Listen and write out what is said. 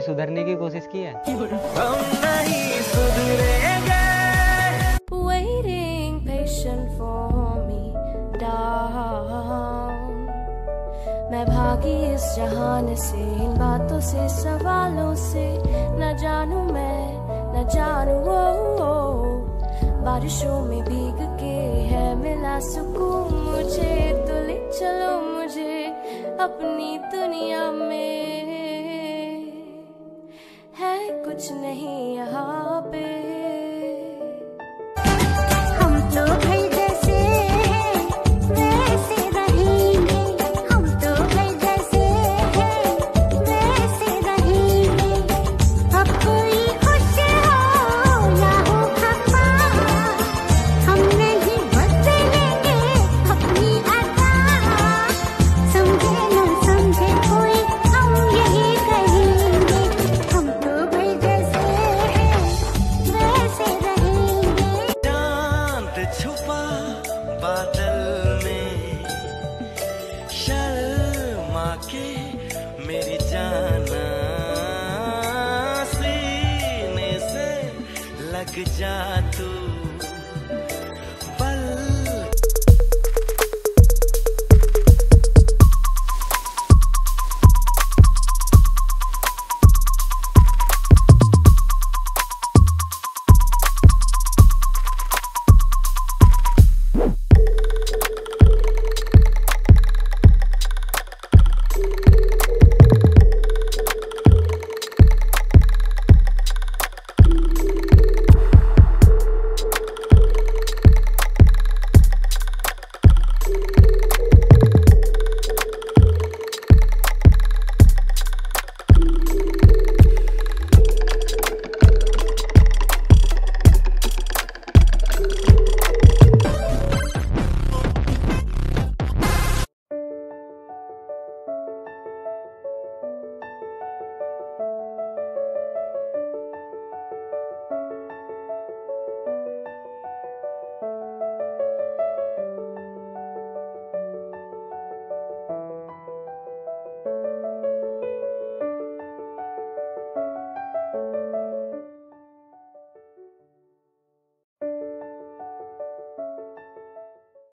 सुधरने की कोशिश की है? मैं भागी इस जहान से इन बातों से सवालों से। न जानू मैं न जानू ओ, ओ बारिशों में भीग के है मिला सुकून मुझे। तो ले चलो मुझे अपनी दुनिया में। शर्मा के मेरी जाना सीने से लग जा तू।